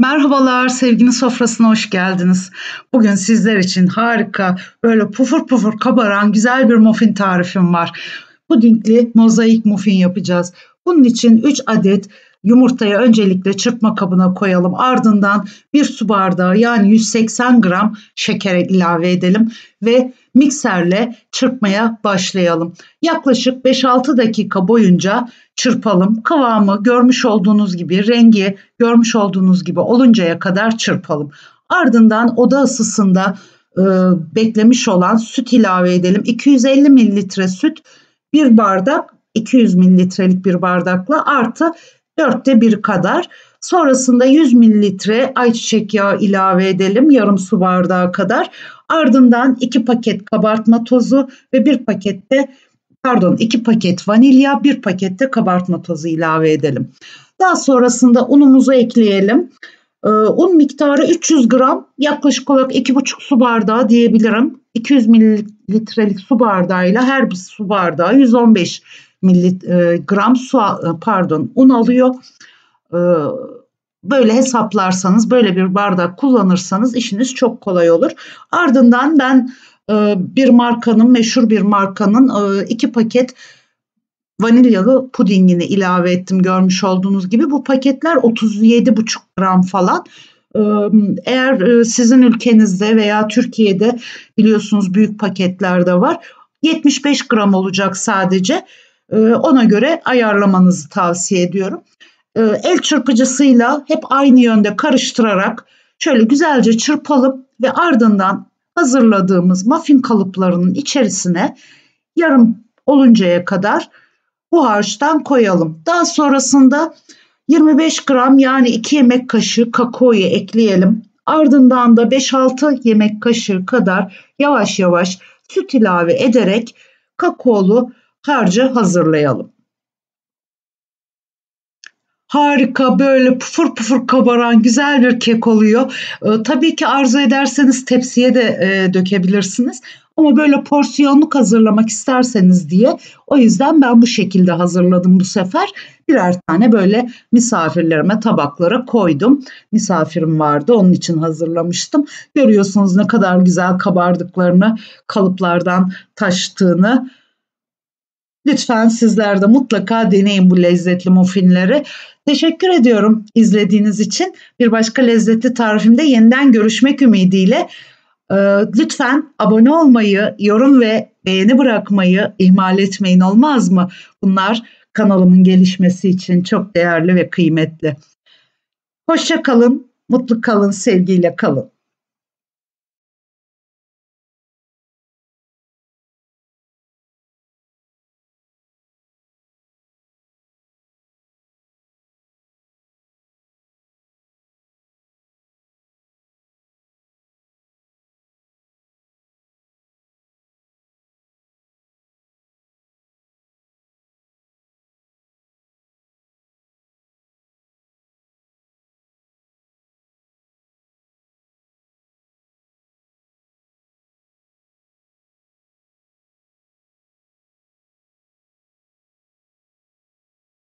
Merhabalar, sevginin sofrasına hoş geldiniz. Bugün sizler için harika, böyle pufur pufur kabaran güzel bir muffin tarifim var. Pudingli mozaik muffin yapacağız. Bunun için 3 adet yumurtayı öncelikle çırpma kabına koyalım. Ardından bir su bardağı yani 180 gram şeker ilave edelim ve mikserle çırpmaya başlayalım. Yaklaşık 5-6 dakika boyunca çırpalım. Kıvamı görmüş olduğunuz gibi, rengi görmüş olduğunuz gibi oluncaya kadar çırpalım. Ardından oda ısısında e, beklemiş olan süt ilave edelim. 250 mililitre süt bir bardak 200 mililitrelik bir bardakla artı dörtte bir kadar. Sonrasında 100 mililitre ayçiçek yağı ilave edelim yarım su bardağı kadar. Ardından 2 paket kabartma tozu ve bir pakette pardon 2 paket vanilya, bir pakette kabartma tozu ilave edelim. Daha sonrasında unumuzu ekleyelim. Ee, un miktarı 300 gram yaklaşık olarak 2,5 su bardağı diyebilirim. 200 mililitrelik su bardağıyla her bir su bardağı 115 miligram su pardon un alıyor. Ee, böyle hesaplarsanız böyle bir bardak kullanırsanız işiniz çok kolay olur. Ardından ben e, bir markanın meşhur bir markanın e, iki paket vanilyalı pudingini ilave ettim görmüş olduğunuz gibi. Bu paketler 37,5 gram falan. Ee, eğer e, sizin ülkenizde veya Türkiye'de biliyorsunuz büyük paketler de var. 75 gram olacak sadece. Ona göre ayarlamanızı tavsiye ediyorum. Ee, el çırpıcısıyla hep aynı yönde karıştırarak şöyle güzelce çırpalım ve ardından hazırladığımız muffin kalıplarının içerisine yarım oluncaya kadar bu harçtan koyalım. Daha sonrasında 25 gram yani 2 yemek kaşığı kakaoyu ekleyelim. Ardından da 5-6 yemek kaşığı kadar yavaş yavaş süt ilave ederek kakaolu harcı hazırlayalım harika böyle pufur pufur kabaran güzel bir kek oluyor. E, tabii ki arzu ederseniz tepsiye de e, dökebilirsiniz. Ama böyle porsiyonluk hazırlamak isterseniz diye o yüzden ben bu şekilde hazırladım bu sefer. Birer tane böyle misafirlerime tabaklara koydum. Misafirim vardı onun için hazırlamıştım. Görüyorsunuz ne kadar güzel kabardıklarını, kalıplardan taştığını. Lütfen sizler de mutlaka deneyin bu lezzetli muffinleri. Teşekkür ediyorum izlediğiniz için. Bir başka lezzetli tarifimde yeniden görüşmek ümidiyle. Ee, lütfen abone olmayı, yorum ve beğeni bırakmayı ihmal etmeyin olmaz mı? Bunlar kanalımın gelişmesi için çok değerli ve kıymetli. Hoşça kalın, mutlu kalın, sevgiyle kalın.